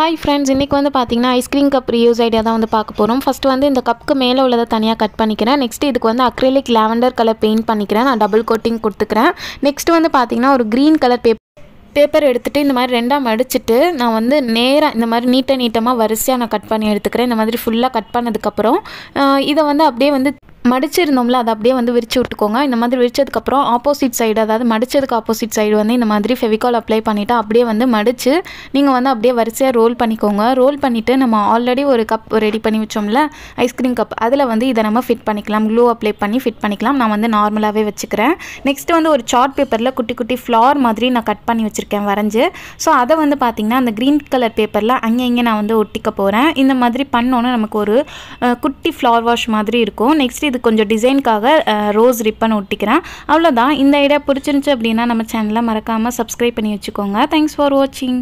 Hi friends இன்றைக்கி வந்து பார்த்திங்கன்னா ஐஸ்கிரீம் கப் ரீயூஸ் ஐடியா தான் வந்து பார்க்க போகிறோம் ஃபஸ்ட்டு வந்து இந்த கப்புக்கு மேலே உள்ளதை தனியாக கட் பண்ணிக்கிறேன். நெக்ஸ்ட் இதுக்கு வந்து அக்ரிலிக் லாவெண்டர் கலர் பெயிண்ட் பண்ணிக்கிறேன். நான் டபுள் கோட்டிங் கொடுத்துக்கிறேன். நெக்ஸ்ட் வந்து பார்த்தீங்கன்னா ஒரு க்ரீன் கலர் பேப்பர் பேப்பர் எடுத்துகிட்டு இந்த மாதிரி ரெண்டாக மடிச்சிட்டு நான் வந்து நேராக இந்த மாதிரி நீட்ட நீட்டமாக வரிசையாக நான் கட் பண்ணி எடுத்துக்கிறேன். இந்த மாதிரி ஃபுல்லாக கட் பண்ணதுக்கப்புறம் இதை வந்து அப்படியே வந்து மடிச்சிருந்தோம்ல அதை அப்படியே வந்து விரிச்சு விட்டுக்கோங்க. இந்த மாதிரி விரிச்சதுக்கப்புறம் ஆப்போசிட் சைடு அதாவது மடிச்சதுக்கு ஆப்போசிட் சைடு வந்து இந்த மாதிரி ஃபெவிகால் அப்ளை பண்ணிவிட்டு அப்படியே வந்து மடித்து நீங்கள் வந்து அப்படியே வரிசையாக ரோல் பண்ணிக்கோங்க. ரோல் பண்ணிவிட்டு நம்ம ஆல்ரெடி ஒரு கப் ரெடி பண்ணி வச்சோம்ல ஐஸ்கிரீம் கப் அதில் வந்து இதை நம்ம ஃபிட் பண்ணிக்கலாம். க்ளூ அப்ளை பண்ணி ஃபிட் பண்ணிக்கலாம். நான் வந்து நார்மலாகவே வச்சுக்கிறேன். நெக்ஸ்ட் வந்து ஒரு சார்ட் பேப்பரில் குட்டி குட்டி ஃப்ளார் மாதிரி நான் கட் பண்ணி வச்சுருக்கேன் வரைஞ்சி. ஸோ அதை வந்து பார்த்திங்கன்னா அந்த க்ரீன் கலர் பேப்பரில் அங்கே இங்கே நான் வந்து ஒட்டிக்க போகிறேன் இந்த மாதிரி பண்ணோன்னே நமக்கு ஒரு குட்டி ஃப்ளார் வாஷ் மாதிரி இருக்கும். நெக்ஸ்ட் இது கொஞ்சம் டிசைனுக்காக ரோஸ் ரிப்பன் ஒட்டிக்கிறேன். அவ்வளோதான் இந்த ஐடியா பிடிச்சிருந்துச்சு அப்படின்னா நம்ம சேனலை மறக்காமல் சப்ஸ்கிரைப் பண்ணி வச்சுக்கோங்க. தேங்க்ஸ் ஃபார் வாட்சிங்